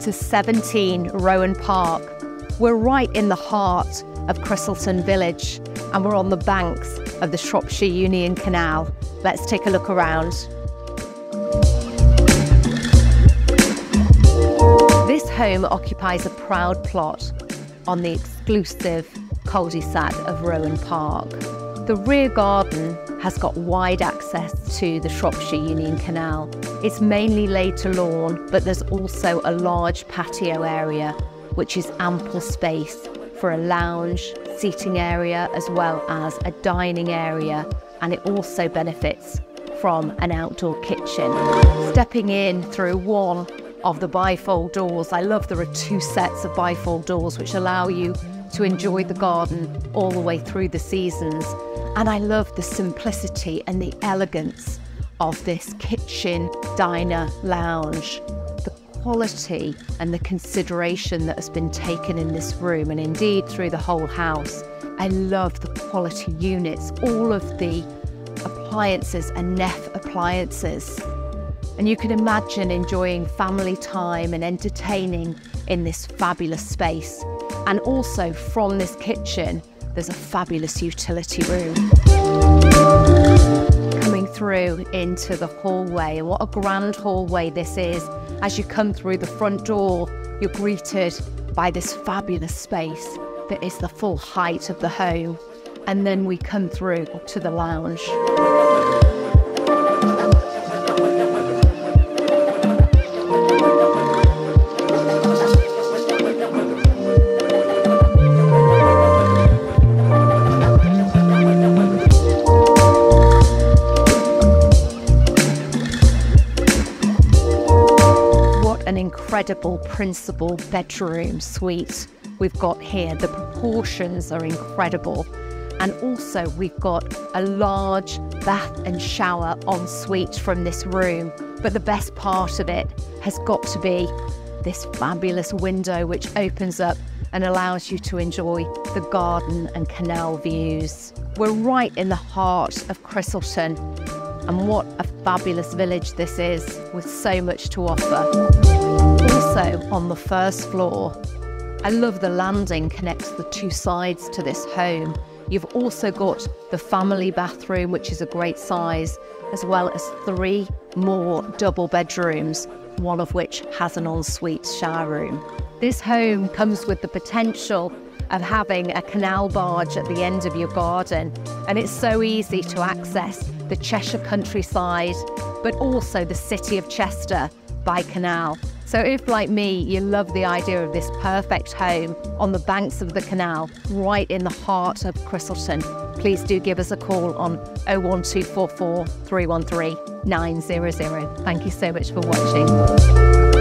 to 17 Rowan Park. We're right in the heart of Christleton Village and we're on the banks of the Shropshire Union Canal. Let's take a look around. This home occupies a proud plot on the exclusive cul-de-sac of Rowan Park. The rear garden has got wide access to the Shropshire Union Canal. It's mainly laid to lawn, but there's also a large patio area, which is ample space for a lounge, seating area, as well as a dining area, and it also benefits from an outdoor kitchen. Stepping in through one of the bifold doors, I love there are two sets of bifold doors which allow you to enjoy the garden all the way through the seasons. And I love the simplicity and the elegance of this kitchen, diner, lounge. The quality and the consideration that has been taken in this room and indeed through the whole house. I love the quality units, all of the appliances and Neff appliances. And you can imagine enjoying family time and entertaining in this fabulous space. And also from this kitchen, there's a fabulous utility room. Coming through into the hallway, what a grand hallway this is. As you come through the front door, you're greeted by this fabulous space that is the full height of the home. And then we come through to the lounge. Incredible principal bedroom suite we've got here. The proportions are incredible. And also, we've got a large bath and shower ensuite from this room. But the best part of it has got to be this fabulous window which opens up and allows you to enjoy the garden and canal views. We're right in the heart of Christleton, and what a fabulous village this is with so much to offer also on the first floor. I love the landing connects the two sides to this home. You've also got the family bathroom, which is a great size, as well as three more double bedrooms, one of which has an ensuite shower room. This home comes with the potential of having a canal barge at the end of your garden, and it's so easy to access the Cheshire countryside, but also the city of Chester by canal. So, if like me, you love the idea of this perfect home on the banks of the canal, right in the heart of Christleton, please do give us a call on 01244 313 900. Thank you so much for watching.